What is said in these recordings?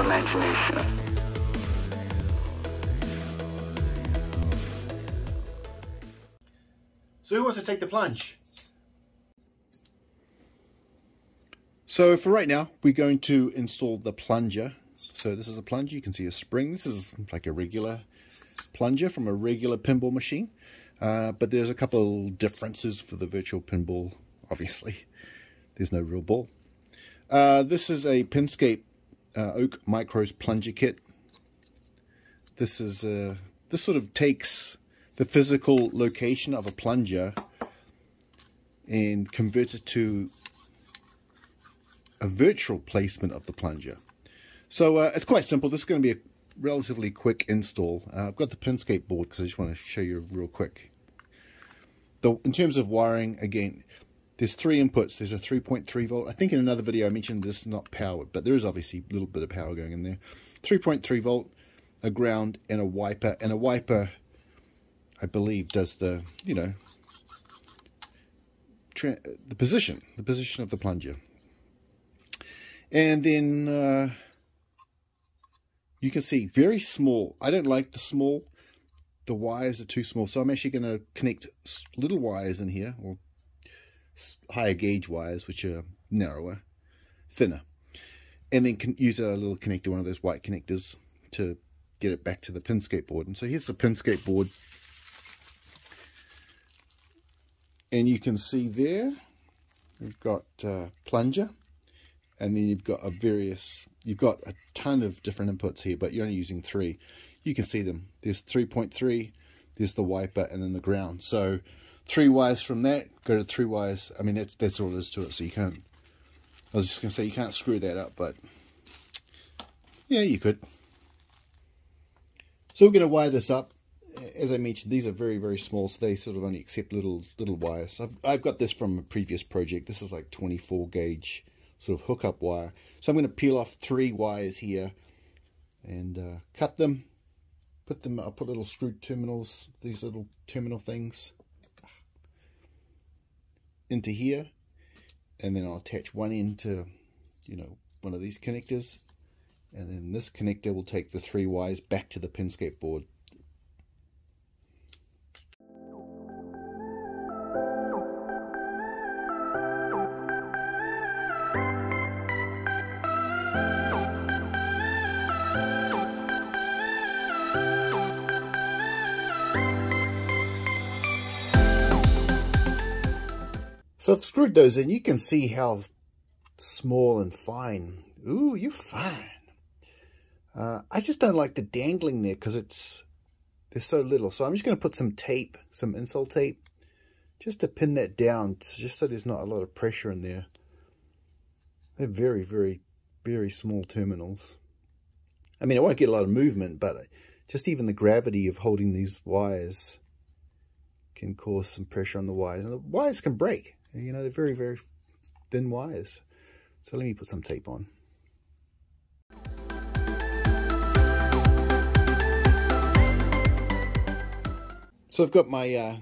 imagination. So who wants to take the plunge? So for right now, we're going to install the plunger. So this is a plunger. You can see a spring. This is like a regular plunger from a regular pinball machine. Uh, but there's a couple differences for the virtual pinball, obviously. There's no real ball. Uh, this is a Pinscape uh, Oak Micros plunger kit. This is uh, this sort of takes the physical location of a plunger and converts it to a virtual placement of the plunger. So uh, it's quite simple. This is going to be a relatively quick install. Uh, I've got the Pinscape board because I just want to show you real quick. The, in terms of wiring, again, there's three inputs. There's a 3.3 volt. I think in another video I mentioned this is not powered, but there is obviously a little bit of power going in there. 3.3 volt, a ground, and a wiper. And a wiper, I believe, does the, you know, the position, the position of the plunger. And then uh, you can see very small. I don't like the small. The wires are too small. So I'm actually going to connect little wires in here, or higher gauge wires, which are narrower, thinner. And then can use a little connector, one of those white connectors, to get it back to the Pinscape board. And so here's the Pinscape board. And you can see there, we've got uh, plunger, and then you've got a various, you've got a ton of different inputs here, but you're only using three. You can see them. There's 3.3, there's the wiper, and then the ground. So three wires from that, go to three wires. I mean, that's, that's all there is to it. So you can't, I was just going to say, you can't screw that up, but yeah, you could. So we're going to wire this up. As I mentioned, these are very, very small, so they sort of only accept little little wires. I've, I've got this from a previous project. This is like 24 gauge sort of hookup wire. So I'm going to peel off three wires here and uh, cut them. Put them, I'll put little screw terminals, these little terminal things into here and then I'll attach one end to you know one of these connectors and then this connector will take the three wires back to the Pinscape board So I've screwed those in. You can see how small and fine. Ooh, you're fine. Uh, I just don't like the dangling there because it's there's so little. So I'm just going to put some tape, some insole tape, just to pin that down, just so there's not a lot of pressure in there. They're very, very, very small terminals. I mean, I won't get a lot of movement, but just even the gravity of holding these wires can cause some pressure on the wires. And the wires can break. You know, they're very, very thin wires. So let me put some tape on. So I've got my uh,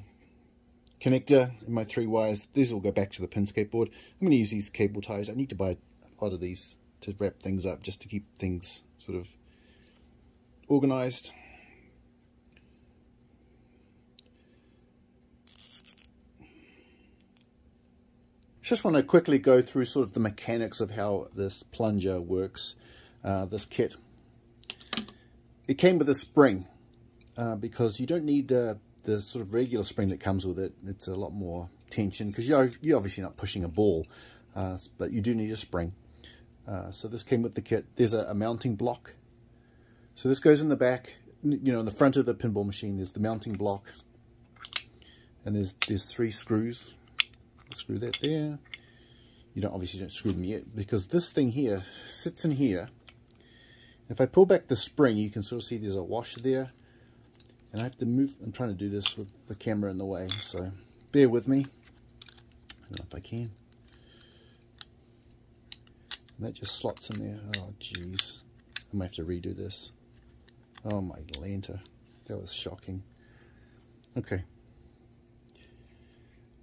connector and my three wires. These will go back to the Pinscape board. I'm going to use these cable ties. I need to buy a lot of these to wrap things up just to keep things sort of organized. Just want to quickly go through sort of the mechanics of how this plunger works, uh, this kit. It came with a spring uh, because you don't need the, the sort of regular spring that comes with it. It's a lot more tension because you're, you're obviously not pushing a ball, uh, but you do need a spring. Uh, so this came with the kit. There's a, a mounting block. So this goes in the back, you know, in the front of the pinball machine, there's the mounting block. And there's, there's three screws screw that there. You don't obviously don't screw them yet because this thing here sits in here. If I pull back the spring, you can sort of see there's a washer there. And I have to move, I'm trying to do this with the camera in the way, so bear with me. I don't know if I can. And that just slots in there. Oh, jeez. I might have to redo this. Oh, my lanta. That was shocking. Okay.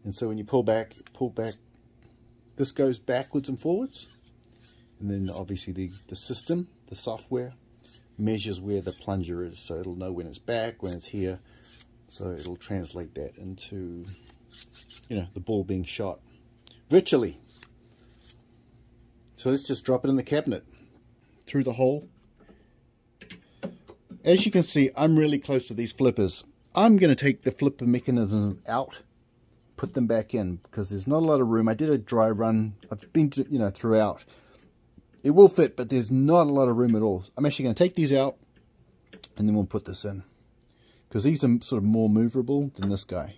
And so when you pull back, pull back, this goes backwards and forwards. And then obviously the, the system, the software measures where the plunger is. So it'll know when it's back, when it's here. So it'll translate that into, you know, the ball being shot virtually. So let's just drop it in the cabinet through the hole. As you can see, I'm really close to these flippers. I'm going to take the flipper mechanism out, put them back in, because there's not a lot of room. I did a dry run. I've been, to, you know, throughout. It will fit, but there's not a lot of room at all. I'm actually going to take these out, and then we'll put this in. Because these are sort of more movable than this guy.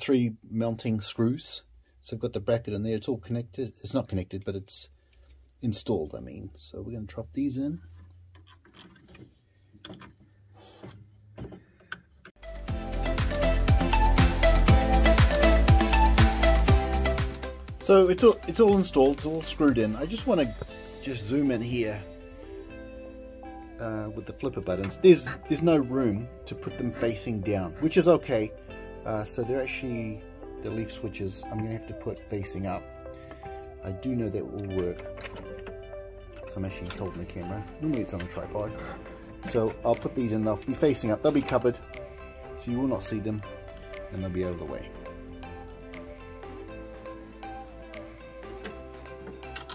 Three mounting screws. So I've got the bracket in there. It's all connected. It's not connected, but it's installed, I mean. So we're going to drop these in. So it's all, it's all installed, it's all screwed in. I just want to just zoom in here uh, with the flipper buttons. There's, there's no room to put them facing down, which is okay. Uh, so they're actually the leaf switches I'm going to have to put facing up. I do know that will work. So I'm actually holding the camera. Normally it's on a tripod. So I'll put these in, they'll be facing up, they'll be covered. So you will not see them and they'll be out of the way.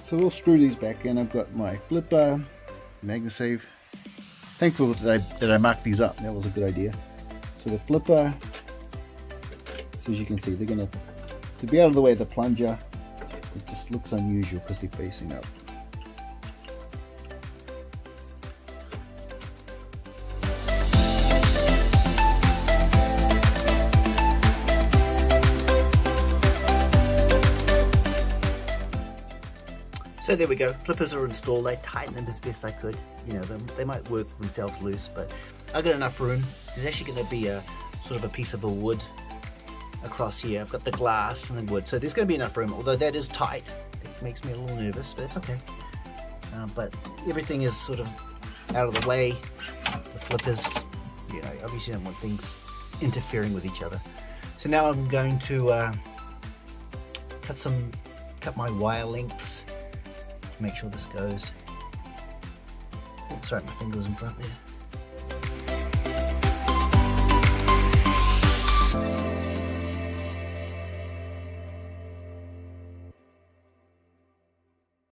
So we'll screw these back in. I've got my flipper, MagnaSave. Thankful that I, that I marked these up. That was a good idea. So the flipper, so as you can see, they're going to, be out of the way of the plunger, it just looks unusual because they're facing up. So there we go, flippers are installed, I tightened them as best I could. You know, they, they might work themselves loose, but I got enough room. There's actually to be a sort of a piece of a wood across here. I've got the glass and the wood, so there's going to be enough room, although that is tight. It makes me a little nervous, but it's okay. Um, but everything is sort of out of the way. The flippers, you know, obviously don't want things interfering with each other. So now I'm going to uh, cut some, cut my wire lengths to make sure this goes. Oh, sorry, my finger was in front there.